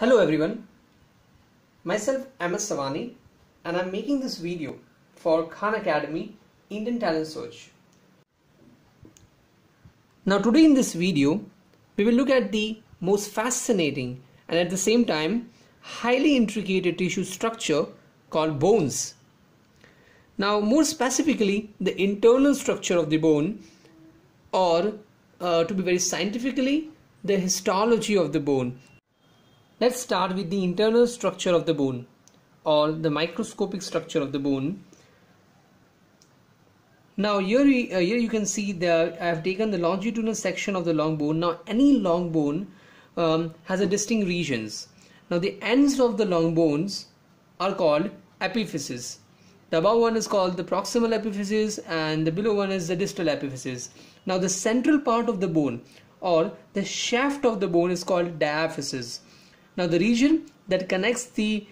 Hello everyone, myself MS Savani and I'm making this video for Khan Academy Indian Talent Search. Now today in this video we will look at the most fascinating and at the same time highly intricate tissue structure called bones. Now more specifically the internal structure of the bone or uh, to be very scientifically the histology of the bone Let's start with the internal structure of the bone or the microscopic structure of the bone. Now here, we, uh, here you can see that I have taken the longitudinal section of the long bone. Now any long bone um, has a distinct regions. Now the ends of the long bones are called epiphyses. The above one is called the proximal epiphysis and the below one is the distal epiphysis. Now the central part of the bone or the shaft of the bone is called diaphysis now the region that connects the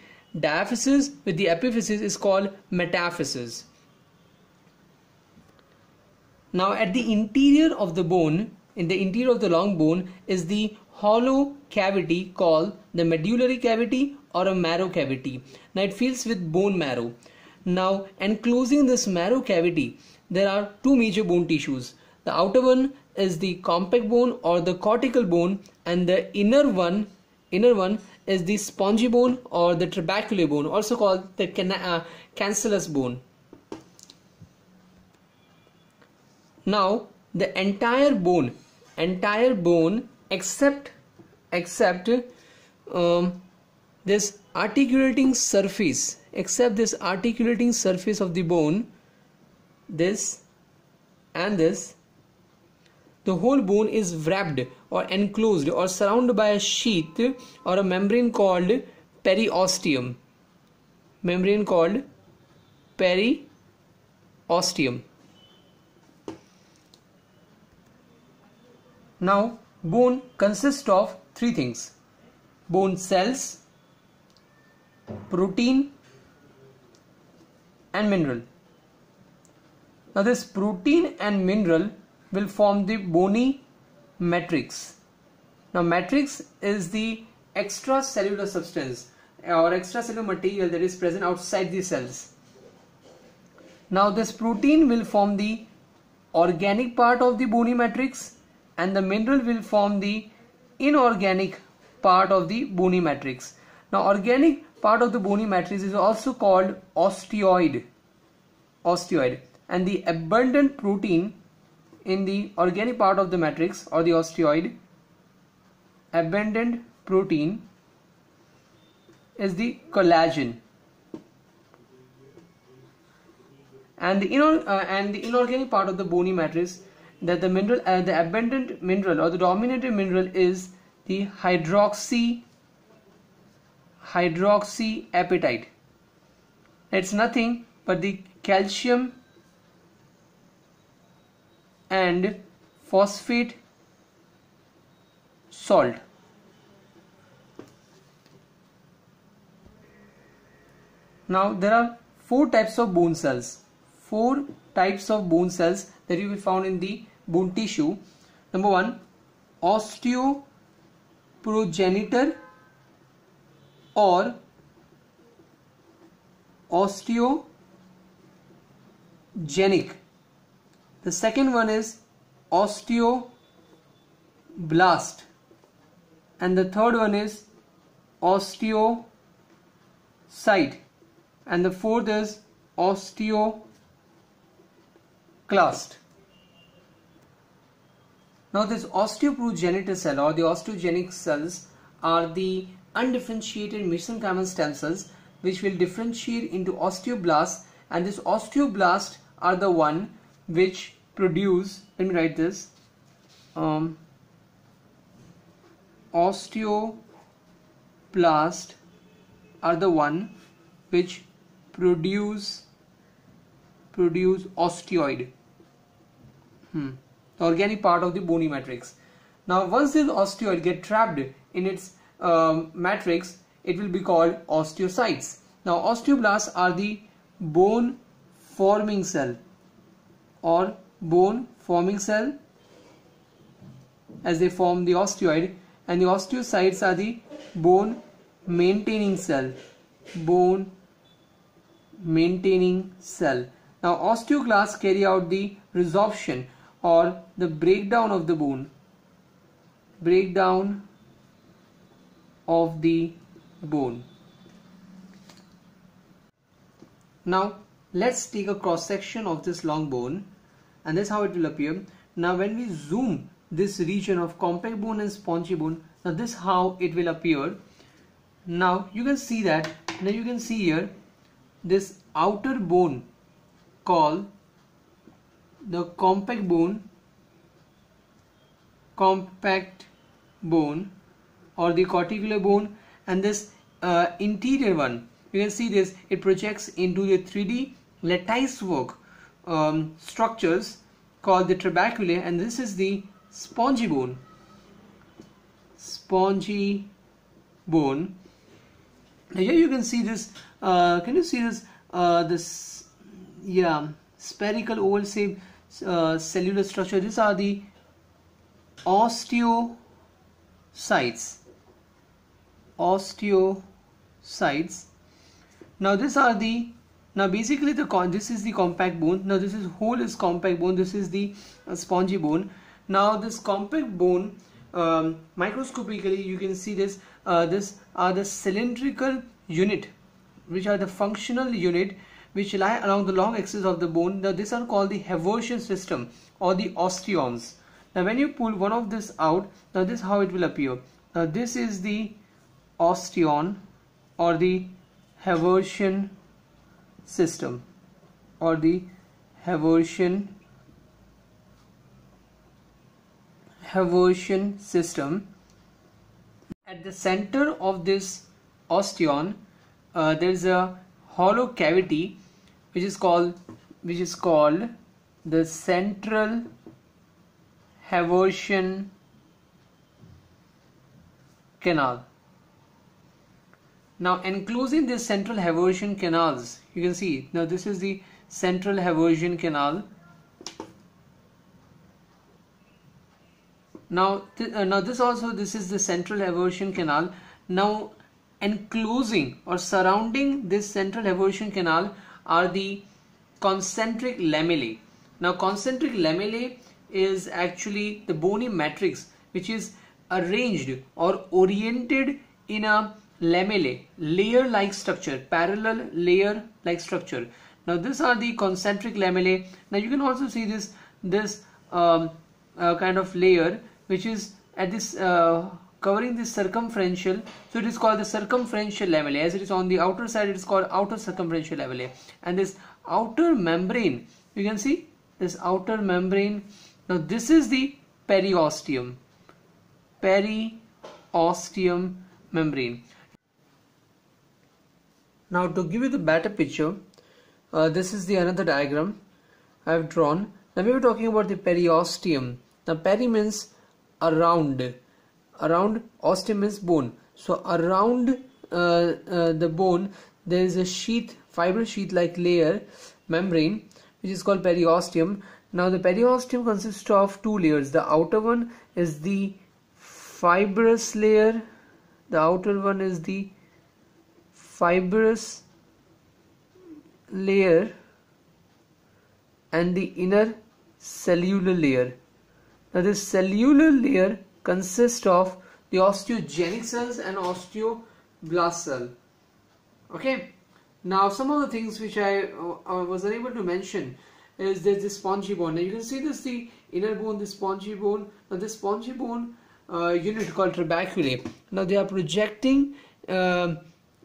diaphysis with the epiphysis is called metaphysis. Now at the interior of the bone, in the interior of the long bone is the hollow cavity called the medullary cavity or a marrow cavity. Now it fills with bone marrow. Now enclosing this marrow cavity, there are two major bone tissues. The outer one is the compact bone or the cortical bone and the inner one inner one is the spongy bone or the trabecular bone also called the can uh, cancellous bone. Now the entire bone entire bone except except um, this articulating surface except this articulating surface of the bone this and this the whole bone is wrapped or enclosed or surrounded by a sheath or a membrane called periosteum. Membrane called periosteum. Now, bone consists of three things bone cells, protein, and mineral. Now, this protein and mineral will form the bony matrix. Now matrix is the extracellular substance or extracellular material that is present outside the cells. Now this protein will form the organic part of the bony matrix and the mineral will form the inorganic part of the bony matrix. Now organic part of the bony matrix is also called osteoid osteoid and the abundant protein in the organic part of the matrix or the osteoid abundant protein is the collagen. And the inor uh, and the inorganic part of the bony matrix that the mineral uh, the abundant mineral or the dominant mineral is the hydroxy hydroxy apatite it's nothing but the calcium and phosphate salt. Now there are four types of bone cells. Four types of bone cells that you will found in the bone tissue. Number one, osteoprogenitor or osteogenic the second one is osteoblast. And the third one is osteocyte. And the fourth is osteoclast. Now this osteoprogenitor cell or the osteogenic cells are the undifferentiated mesenchymal stem cells which will differentiate into osteoblasts. And this osteoblast are the one which produce let me write this um, are the one which produce produce osteoid. Hmm. the organic part of the bony matrix. Now once this osteoid get trapped in its um, matrix it will be called osteocytes. Now osteoblasts are the bone forming cell or bone forming cell as they form the osteoid and the osteocytes are the bone maintaining cell. Bone maintaining cell. Now osteoclasts carry out the resorption or the breakdown of the bone. Breakdown of the bone. Now let's take a cross section of this long bone and this how it will appear. Now when we zoom this region of compact bone and spongy bone now this how it will appear. Now you can see that. Now you can see here this outer bone called the compact bone compact bone or the corticular bone and this uh, interior one. You can see this. It projects into the 3d lattice work um, structures called the trabeculae and this is the spongy bone. Spongy bone. Now here you can see this uh, can you see this uh, this yeah spherical oval shape uh, cellular structure. These are the osteocytes osteocytes now these are the now basically the this is the compact bone. Now this is whole is compact bone. This is the uh, spongy bone. Now this compact bone um, microscopically you can see this uh, this are the cylindrical unit which are the functional unit which lie along the long axis of the bone. Now these are called the Haversian system or the osteons now when you pull one of this out now this how it will appear. Now this is the osteon or the Haversian system or the Haversian Haversian system. At the center of this osteon, uh, there is a hollow cavity which is called which is called the central Haversian canal. Now enclosing this central Haversian canals, you can see now this is the central Haversian canal. Now th uh, now this also this is the central Haversian canal. Now enclosing or surrounding this central Haversian canal are the concentric lamellae. Now concentric lamellae is actually the bony matrix which is arranged or oriented in a lamellae layer like structure parallel layer like structure. Now these are the concentric lamellae now you can also see this this um, uh, kind of layer which is at this uh, covering this circumferential. So it is called the circumferential lamellae as it is on the outer side it is called outer circumferential lamellae and this outer membrane you can see this outer membrane. Now this is the periosteum. Periosteum membrane now to give you the better picture uh, this is the another diagram I have drawn. Now we were talking about the periosteum. Now peri means around. Around osteum is bone. So around uh, uh, the bone there is a sheath fiber sheath like layer membrane which is called periosteum. Now the periosteum consists of two layers. The outer one is the fibrous layer the outer one is the fibrous layer and the inner cellular layer now this cellular layer consists of the osteogenic cells and osteoblast cell. Okay. Now some of the things which I uh, was unable to mention is there's the spongy bone. Now you can see this the inner bone, the spongy bone. Now this spongy bone uh, unit called trabeculae. Now they are projecting uh,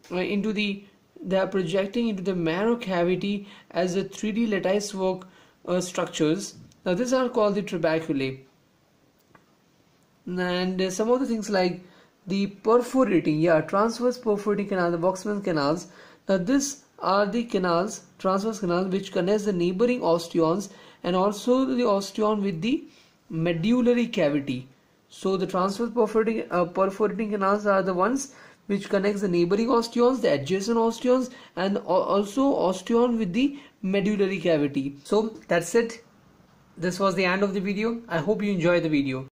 into the they are projecting into the marrow cavity as a 3D lattice work uh, structures. Now these are called the trabeculae and some of the things like the perforating yeah transverse perforating canal the Volkmann canals. Now this are the canals transverse canals which connects the neighboring osteons and also the osteon with the medullary cavity. So the transverse perforating uh, perforating canals are the ones which connects the neighboring osteons the adjacent osteons and also osteon with the medullary cavity. So that's it. This was the end of the video. I hope you enjoyed the video